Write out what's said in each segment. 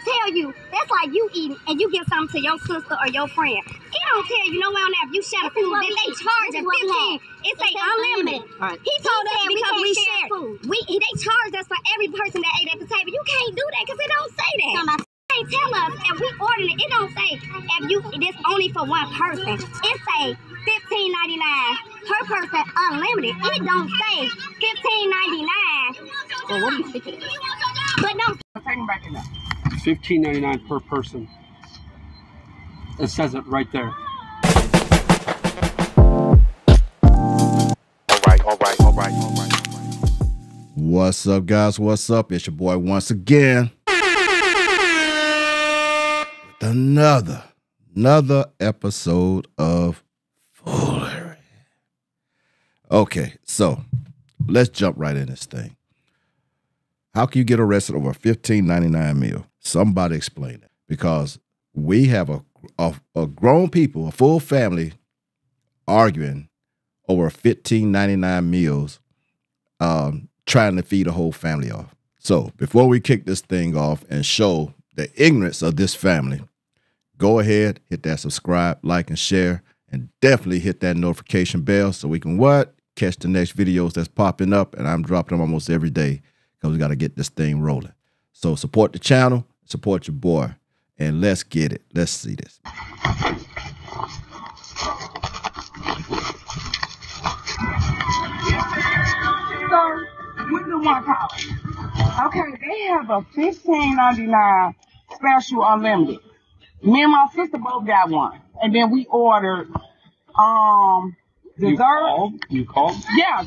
don't tell you. That's like you eating and you give something to your sister or your friend. It don't tell you nowhere on that. If you share food, then they charge at 15. It's a unlimited. Right. He told he us because we, we. Food. We, they charge us for every person that ate at the table. You can't do that because it don't say that. They tell us and we ordered it. It don't say if you It's only for one person. It say fifteen ninety nine per person unlimited. It don't say fifteen ninety nine. Well, what do you think? But no. Back enough. $15.99 per person. It says it right there. All right, all right, all right, all right. What's up, guys? What's up? It's your boy once again. With another, another episode of Foolery. Okay, so let's jump right in this thing. How can you get arrested over a $15.99 meal? Somebody explain it because we have a, a a grown people, a full family, arguing over fifteen ninety nine meals um, trying to feed a whole family off. So before we kick this thing off and show the ignorance of this family, go ahead, hit that subscribe, like, and share, and definitely hit that notification bell so we can what? Catch the next videos that's popping up, and I'm dropping them almost every day because we got to get this thing rolling. So support the channel, support your boy, and let's get it. Let's see this. So, we do want to. Okay, they have a fifteen ninety nine special unlimited. Me and my sister both got one, and then we ordered um You dessert. called? You called? Yeah,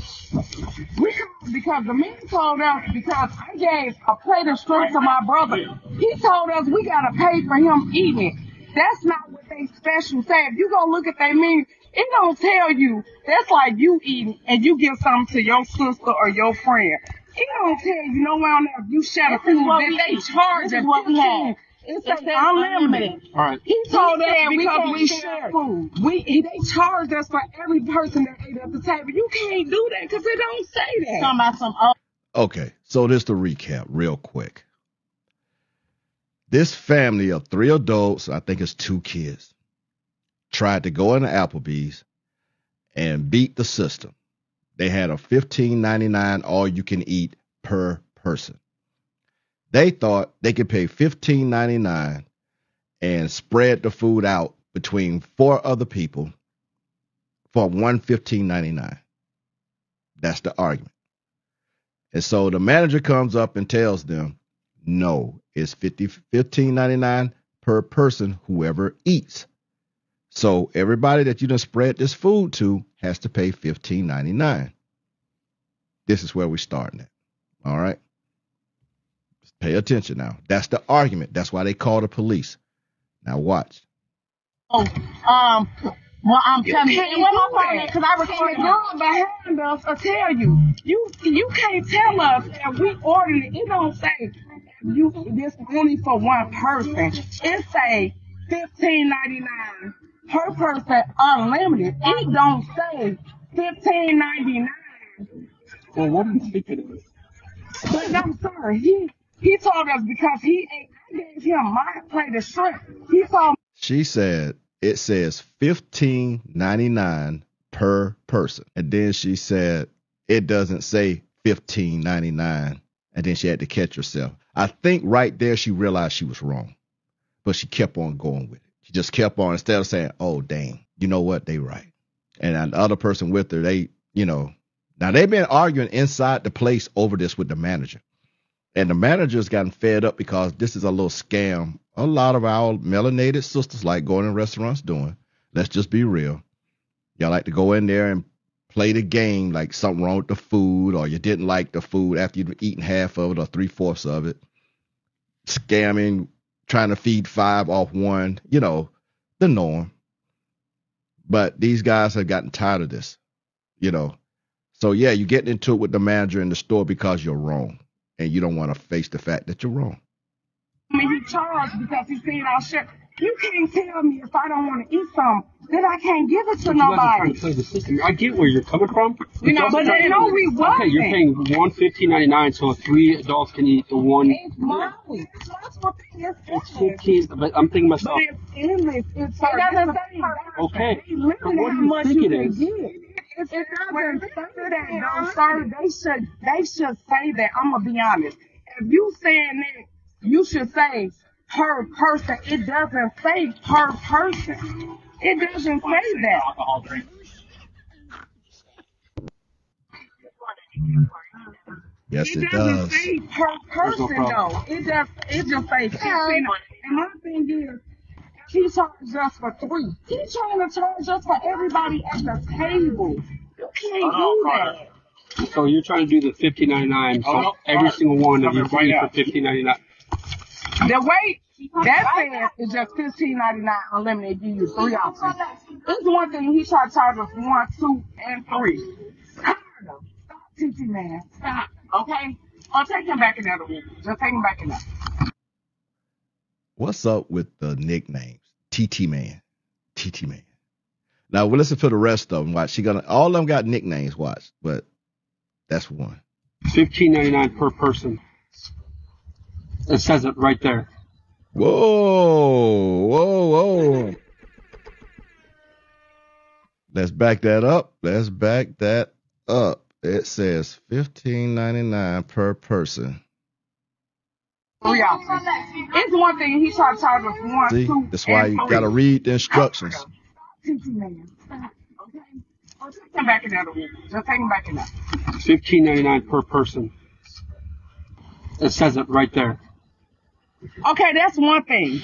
we because the man told us because I gave a plate of shrimp to my brother. He told us we gotta pay for him eating. That's not what they special say. If you go look at their menu, it don't tell you. That's like you eating and you give something to your sister or your friend. It don't tell you nowhere on there you This is food. what Then we they charge us is what we 15. have. It It says says unlimited. unlimited. All right. He told He us said we because can't we share share food. food. We they charged us for every person that ate at the table. You can't do that because they don't say that. Talking about some Okay, so this to recap real quick. This family of three adults, I think it's two kids, tried to go into Applebee's and beat the system. They had a fifteen ninety nine all you can eat per person. They thought they could pay fifteen ninety nine and spread the food out between four other people for one fifteen ninety nine. That's the argument. And so the manager comes up and tells them, no, it's 50, 15.99 per person, whoever eats. So everybody that you done spread this food to has to pay 15.99. This is where we're starting at. All right. Pay attention now. That's the argument. That's why they call the police. Now watch. Oh, um. Well, I'm telling you, can't and what my do phone that. is because I And the recorded behind us will tell you. You you can't tell us that we ordered it. It don't say you this only for one person. It say fifteen ninety nine per person unlimited. It don't say fifteen ninety nine. Well, what do you think it is? But I'm sorry, he he told us because he ate I gave him my plate of shrimp. He told She said it says fifteen ninety nine per person, and then she said it doesn't say fifteen ninety nine, and then she had to catch herself. I think right there she realized she was wrong, but she kept on going with it. She just kept on instead of saying, "Oh dang, you know what? They right," and the other person with her, they, you know, now they've been arguing inside the place over this with the manager. And the manager's gotten fed up because this is a little scam. A lot of our melanated sisters like going in restaurants doing. Let's just be real. Y'all like to go in there and play the game like something wrong with the food or you didn't like the food after you've eaten half of it or three fourths of it. Scamming, trying to feed five off one, you know, the norm. But these guys have gotten tired of this, you know. So yeah, you get into it with the manager in the store because you're wrong and you don't want to face the fact that you're wrong. me he charged because he seen our share. You can't tell me if I don't want to eat something, then I can't give it to But you nobody. to play the system. I get where you're coming from. You know, but trying they to- know we Okay, you're paying one fifteen ninety nine, so three adults can eat the one. It's mine. That's what it is. It's fifteen, but I'm thinking But myself. it's endless. It's it doesn't say Okay, They but what how do you much think you it get. It doesn't say that though, sir. They should they should say that. I'm gonna be honest. If you saying that, you should say per person. It doesn't say per person. It doesn't say that. Yes, It it doesn't does. say per person problem. though. It just it just say fifteen. And my thing is, he charged us for three. He trying to charge us for everybody at the table. You can't do that. So you're trying to do the fifteen ninety nine. So oh, every single one of you can eat for fifteen ninety nine. The way that says is just fifteen ninety nine unlimited. Give you three options. It's the one thing he tried to charge us one, two, and three. Stop, TT man. Stop. Okay. I'll take him back in that room. Just take him back in there. What's up with the nicknames? TT Man. TT Man. Now we'll listen to the rest of them. Watch. She gonna all of them got nicknames, watch, but that's one. Fifteen ninety nine per person. It says it right there. Whoa, whoa, whoa. Let's back that up. Let's back that up. It says fifteen ninety nine per person. Three options. It's one thing he tried to charge us one, See, two, that's why you gotta read the instructions. TT man. Okay. I'll take him back in that room. Just take him back in there. Fifteen ninety nine per person. It says it right there. Okay, that's one thing.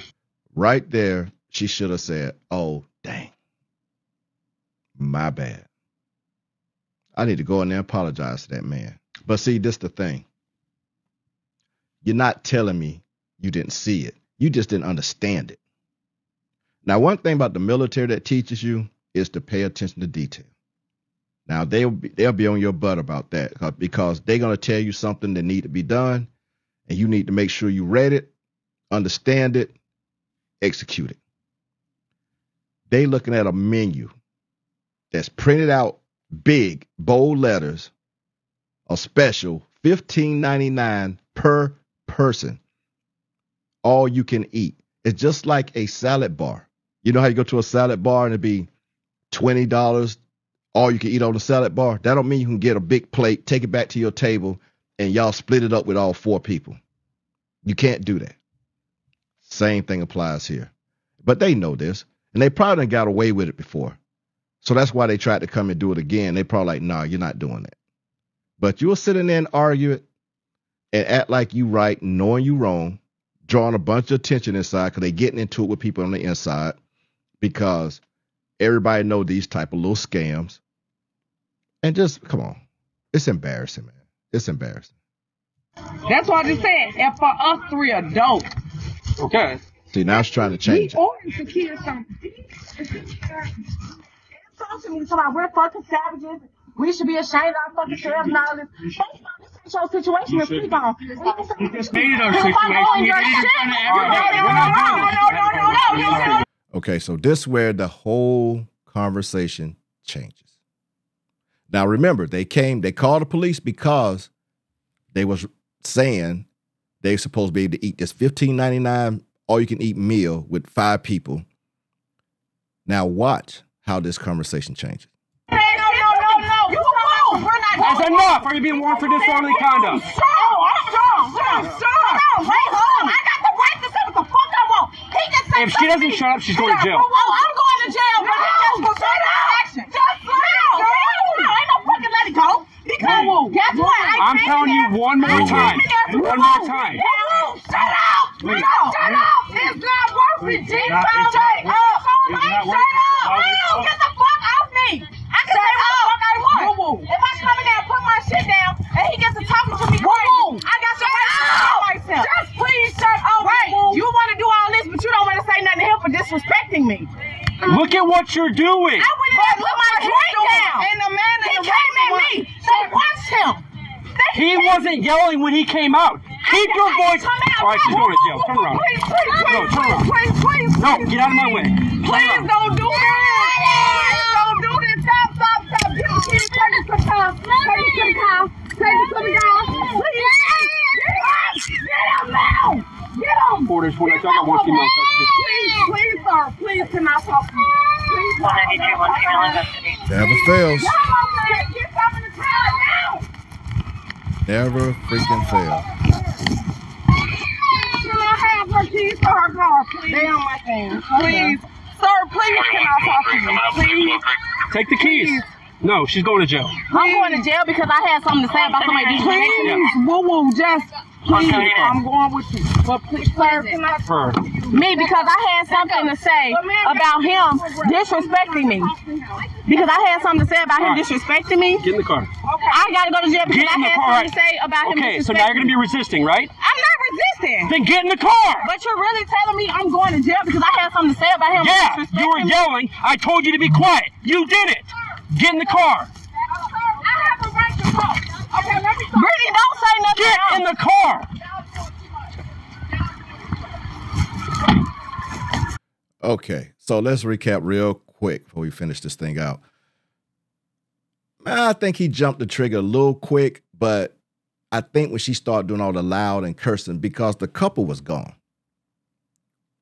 Right there, she should have said, "Oh, dang, my bad." I need to go in there and apologize to that man. But see, this the thing. You're not telling me you didn't see it. You just didn't understand it. Now, one thing about the military that teaches you is to pay attention to detail. Now they'll be, they'll be on your butt about that because they're gonna tell you something that need to be done, and you need to make sure you read it, understand it, execute it. They looking at a menu that's printed out big, bold letters, a special fifteen ninety nine per person. All you can eat. It's just like a salad bar. You know how you go to a salad bar and it'd be twenty dollars, all you can eat on the salad bar. That don't mean you can get a big plate, take it back to your table, and y'all split it up with all four people. You can't do that. Same thing applies here. But they know this, and they probably got away with it before. So that's why they tried to come and do it again. They probably like, nah, you're not doing that. But you'll sitting there and argue it and act like you right, knowing you wrong, drawing a bunch of attention inside because they getting into it with people on the inside because everybody know these type of little scams. And just come on. It's embarrassing, man. It's embarrassing. That's what I just said. And for us three adults, Okay. See, now it's trying to change it. ordered to kill some. Talk to me about we're fucking savages. We should be ashamed of our fucking selves and all this. Based on this ain't your situation to speak. You just made it our situation. You did it in front of everybody. We're not doing it. Okay, so this where the whole conversation changes. Now remember, they came, they called the police because they was saying they supposed to be able to eat this fifteen ninety nine all you can eat meal with five people. Now watch how this conversation changes. No, no, no, no. You won't. We're not That's enough. Are you being warned for disorderly conduct? strong. I'm strong. I'm strong. No, wait, hold. I got the right to say what the fuck I want. He can say If she doesn't shut up, she's going to jail. Oh, oh, I'm going to jail, but he just was shut up. Action. Just slow down. No, ain't no fucking let it go. Because guess what? I I'm came telling in you one more time. in there to One more time. Shut up. No, shut up. It's not worth it, G. Shut up. Shut up. worth it. Shut up. It's not Get the fuck off me. I can say what the fuck I want. If I come in there and put my shit down and he gets to talking to me crazy, I got the right to defend myself. Just please shut up. Right. You want to do all this, but you don't want to say nothing to him for disrespecting me. Look at what you're doing. I went in there and put my drink down. And the man he came at me. So watch him. He wasn't yelling when he came out. Keep your voice. All right, she's going to jail. Turn around. Please, please, please, No, turn around. please, please, No, please. get out of my way. Turn Please don't do this. Please don't do this. Stop, stop, stop. Get him, get him. Take it to the car. Take it to the car. Take it to the car. Please. Get him. Get him now. Get him. Orders when I talk, I want female custody. Please, please, sir. Please, can I talk to you? Please, 192, one female in custody. Never fails. Y'all don't say get some in the car now. Never freaking fail. Can I have her keys to her car, please? They on my thing. Please. Sir, please, can I talk to you? Please. Take the keys. No, she's going to jail. I'm going to jail because I had something to say about somebody disrespecting me. Please, woo woo, just please. I'm going with you. But please, sir, can I Her. Me because I had something to say about him disrespecting me. Because I had something to say about him disrespecting me. Get in the car. Okay. I gotta go to jail because I had something to say about him Okay, so now you're going to be resisting, right? I'm not resisting. Then get in the car. But you're really telling me I'm going to jail because I had something to say about him Yeah, you were yelling. I told you to be quiet. You did it. Get in the car. I have a right to talk. Okay, let me talk. Brittany, don't say nothing Get in the car. Okay, so let's recap real quick before we finish this thing out. I think he jumped the trigger a little quick, but I think when she started doing all the loud and cursing because the couple was gone.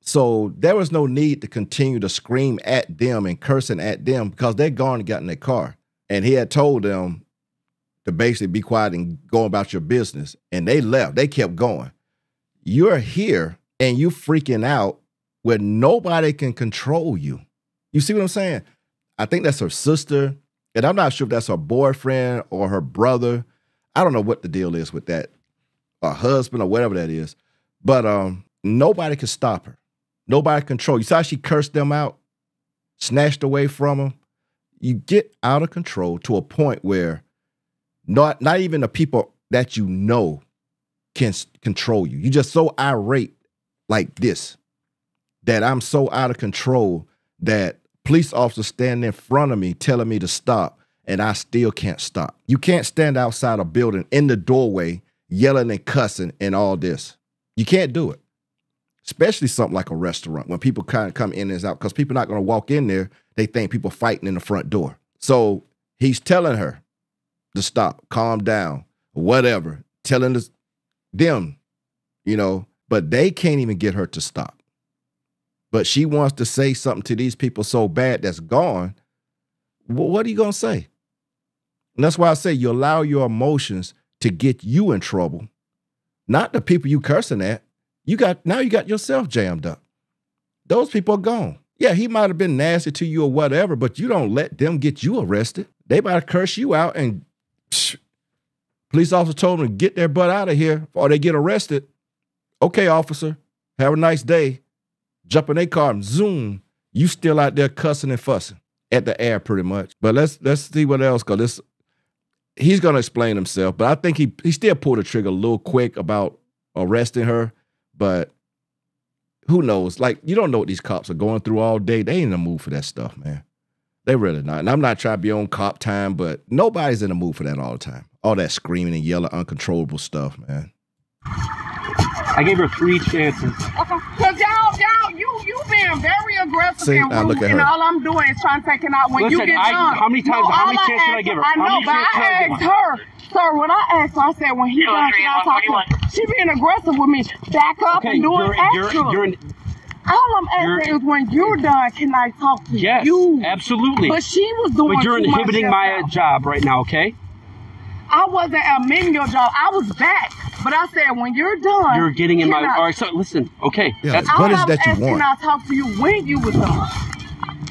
So there was no need to continue to scream at them and cursing at them because they're gone and got in their car. And he had told them to basically be quiet and go about your business. And they left. They kept going. You're here and you freaking out where nobody can control you. You see what I'm saying? I think that's her sister, and I'm not sure if that's her boyfriend or her brother. I don't know what the deal is with that, or husband or whatever that is. But um, nobody can stop her. Nobody control. You saw she cursed them out, snatched away from them. You get out of control to a point where not not even the people that you know can control you. You're just so irate like this that I'm so out of control that police officers stand in front of me telling me to stop and I still can't stop. You can't stand outside a building in the doorway yelling and cussing and all this. You can't do it. Especially something like a restaurant when people kind of come in and out because people not going to walk in there. They think people fighting in the front door. So he's telling her to stop, calm down, whatever, telling this, them, you know, but they can't even get her to stop but she wants to say something to these people so bad that's gone, well, what are you going to say? And that's why I say you allow your emotions to get you in trouble, not the people you cursing at. You got now you got yourself jammed up. Those people are gone. Yeah, he might have been nasty to you or whatever, but you don't let them get you arrested. They might curse you out and police officer told them to get their butt out of here or they get arrested. Okay, officer, have a nice day jump in their car and zoom, you still out there cussing and fussing at the air pretty much. But let's let's see what else because this he's gonna explain himself. But I think he he still pulled the trigger a little quick about arresting her. But who knows? Like you don't know what these cops are going through all day. They ain't in the mood for that stuff, man. They really not. And I'm not trying to be on cop time, but nobody's in the mood for that all the time. All that screaming and yelling, uncontrollable stuff, man. I gave her three chances. Okay. Cause y'all, y'all, you you being very aggressive See, and rude, look at and all I'm doing is trying to take it out when you get I- done. how many times- No, how many chances did I give her? I know, but I I asked her. Sir, when I asked her, I said, when he Two, done, three, can I talk to one him? She being aggressive with me. Back up Okay, and do you're, you're, you're, in, all I'm asking you're- is when you're done, can I talk to yes, you? Yes, absolutely. But she was doing But you're too much inhibiting my herself. job right now, okay? I wasn't admitting your job. I was back. But I said, when you're done, You're getting in my. can I- All right, so listen, okay. Yeah, That's What All is I'm that you asking, want? I talk to you when you was done.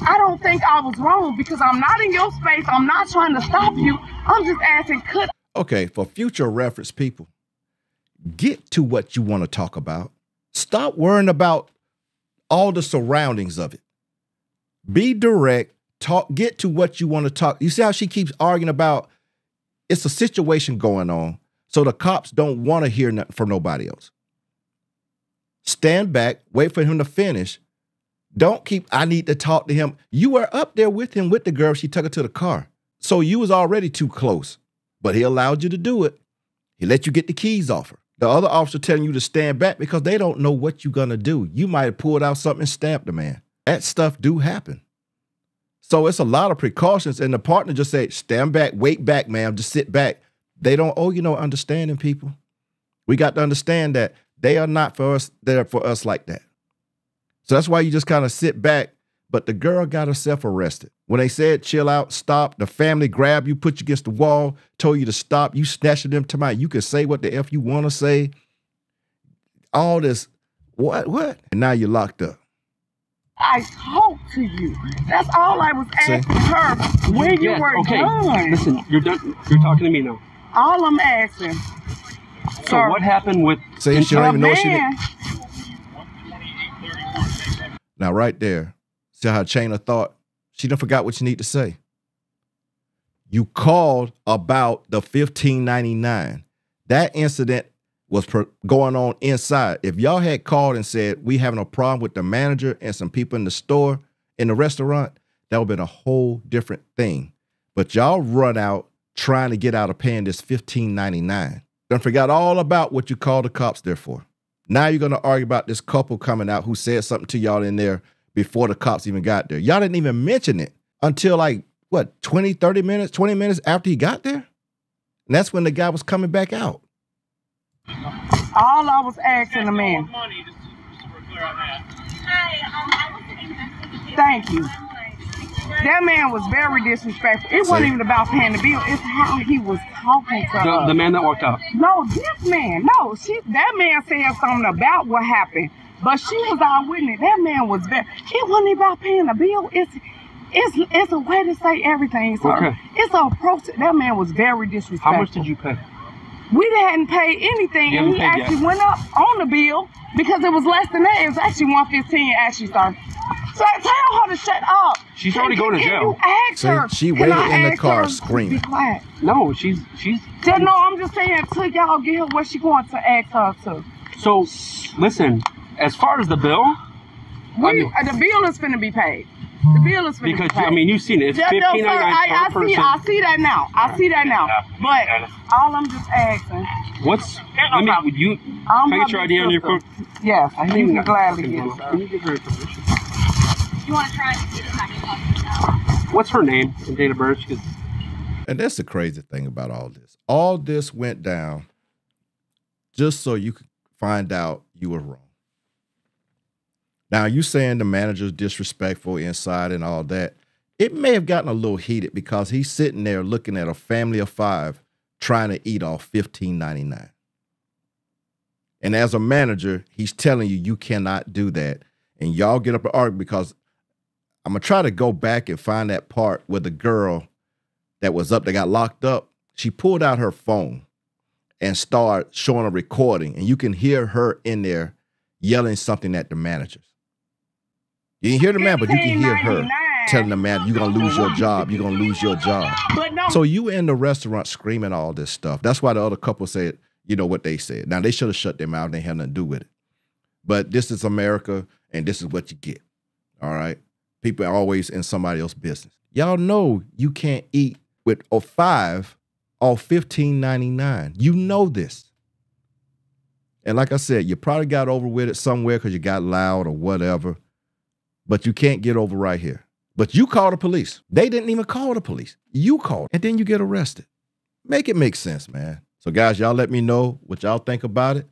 I don't think I was wrong because I'm not in your space. I'm not trying to stop you. I'm just asking, could Okay, for future reference, people, get to what you want to talk about. Stop worrying about all the surroundings of it. Be direct. Talk. Get to what you want to talk. You see how she keeps arguing about it's a situation going on, so the cops don't want to hear nothing from nobody else. Stand back. Wait for him to finish. Don't keep. I need to talk to him. You were up there with him with the girl. She took her to the car, so you was already too close but he allowed you to do it. He let you get the keys off her. The other officer telling you to stand back because they don't know what you're gonna do. You might have pulled out something and stabbed the man. That stuff do happen. So it's a lot of precautions. And the partner just said, stand back, wait back, ma'am, just sit back. They don't owe you no understanding, people. We got to understand that they are not for us, they're for us like that. So that's why you just kind of sit back. But the girl got herself arrested. When they said chill out, stop, the family grabbed you, put you against the wall, told you to stop, you snatched them to my you can say what the F you want to say. All this, what, what? And now you're locked up. I talked to you. That's all I was See? asking her when you Yeah, were okay. done. Listen, you're done. You're talking to me now. All I'm asking. So Sir, what happened with? See, she don't even know she did. Now, right there, see how chain of thought? She done forgot what you need to say. You called about the 1599. That incident was going on inside. If y'all had called and said, we having a problem with the manager and some people in the store, in the restaurant, that would have been a whole different thing. But y'all run out trying to get out of paying this 1599. Done forgot all about what you called the cops there for. Now you're gonna argue about this couple coming out who said something to y'all in there before the cops even got there. Y'all didn't even mention it until like what 20, 30 minutes, 20 minutes after he got there. And that's when the guy was coming back out. all I was asking the man. Thank you. That man was very disrespectful. It wasn't even about paying the bill. It's how he was talking to The, us. the man that walked out. No, this man. No, she. That man said something about what happened, but she was our witness. That man was very. It wasn't about paying the bill. It's. It's, it's a way to say everything, sir. Okay. It's a approach. That man was very disrespectful. How much did you pay? We hadn't paid anything, You and he actually yet. went up on the bill because it was less than that. It was actually one fifteen, actually, sir. So I tell her to shut up. She's already going to Can jail. You ask See, her. she Can waited in the car her screaming. Be quiet. No, she's she's. Just, no, I'm just saying until y'all get her what she going to ask her to. So, listen. As far as the bill, We, I mean- uh, the bill is going to be paid. The bill is finna because be paid. I mean you've seen it. It's Yeah, no, fifteen sir, I, nine per I see, person. I see that now. I see that now. But all I'm just asking, What's? Let me. Would you? I'm Can I get your her ID on your phone? Yes, I you think can gladly get it, Can sir. you give her information? You want to try to see if I can talk What's her name and date of birth? 'Cause And that's the crazy thing about all this. All this went down just so you could find out you were wrong. Now, you saying the manager's disrespectful inside and all that. It may have gotten a little heated because he's sitting there looking at a family of five trying to eat off fifteen ninety nine. And as a manager, he's telling you you cannot do that. And y'all get up and argue because I'm gonna try to go back and find that part where the girl that was up that got locked up, she pulled out her phone and started showing a recording, and you can hear her in there yelling something at the managers. You didn't hear the man, but you can hear her telling the man, "You're gonna lose your job. You're gonna lose your job." No, So you in the restaurant screaming all this stuff. That's why the other couple said, you know what they said. Now they should have shut their mouth. They had nothing to do with it. But this is America, and this is what you get. All right. People are always in somebody else's business. Y'all know you can't eat with a five off fifteen ninety nine. You know this. And like I said, you probably got over with it somewhere because you got loud or whatever. But you can't get over right here. But you call the police. They didn't even call the police. You called, and then you get arrested. Make it make sense, man. So, guys, y'all let me know what y'all think about it.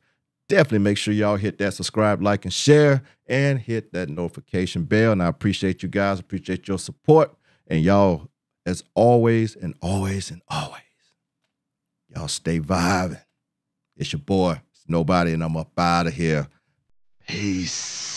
Definitely make sure y'all hit that subscribe, like, and share, and hit that notification bell. And I appreciate you guys, appreciate your support. And y'all, as always, and always, and always, y'all stay vibing. It's your boy, it's nobody, and I'm up out of here. Peace.